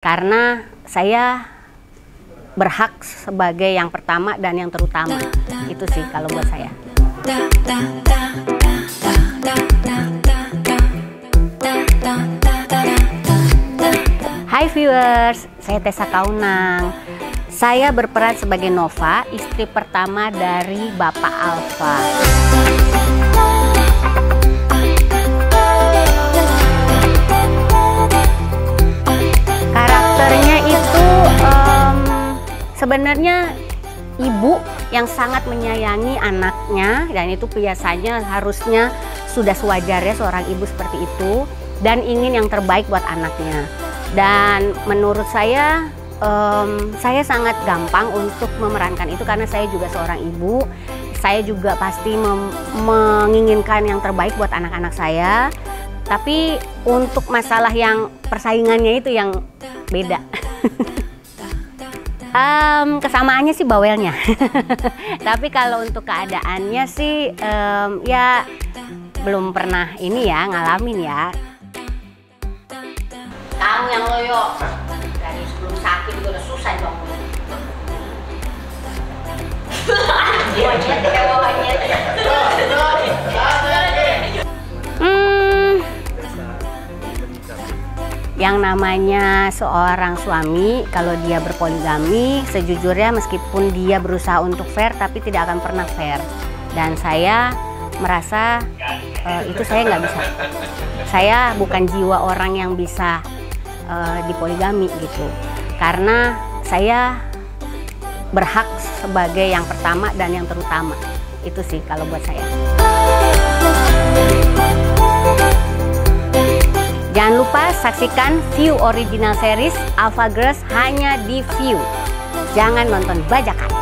karena saya berhak sebagai yang pertama dan yang terutama. Itu sih kalau buat saya. Hai viewers, saya Tessa Kaunang. Saya berperan sebagai Nova, istri pertama dari Bapak Alfa. Sebenarnya ibu yang sangat menyayangi anaknya dan itu biasanya harusnya sudah sewajarnya seorang ibu seperti itu dan ingin yang terbaik buat anaknya. Dan menurut saya um, saya sangat gampang untuk memerankan itu karena saya juga seorang ibu. Saya juga pasti menginginkan yang terbaik buat anak-anak saya. Tapi untuk masalah yang persaingannya itu yang beda. um, kesamaannya sih bawelnya. Tapi kalau untuk keadaannya sih um, ya belum pernah ini ya ngalamin ya. Kamu yang loyo dari sebelum sakit udah susah yang namanya seorang suami kalau dia berpoligami sejujurnya meskipun dia berusaha untuk fair tapi tidak akan pernah fair. Dan saya merasa uh, itu saya nggak bisa. Saya bukan jiwa orang yang bisa uh, dipoligami gitu. Karena saya berhak sebagai yang pertama dan yang terutama. Itu sih kalau buat saya saksikan View Original Series Alpha Girls hanya di View. Jangan nonton bajakan.